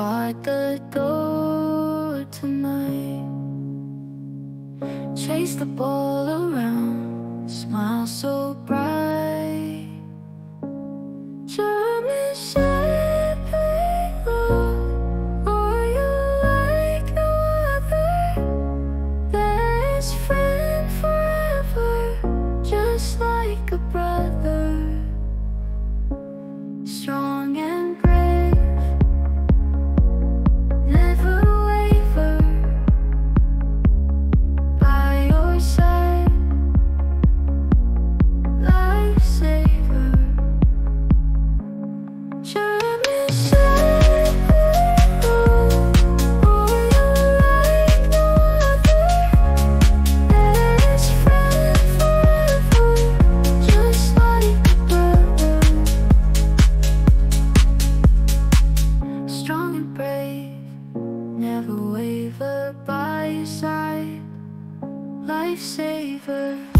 Guard the door tonight. Chase the ball around, smile so bright. lifesaver by your side, lifesaver.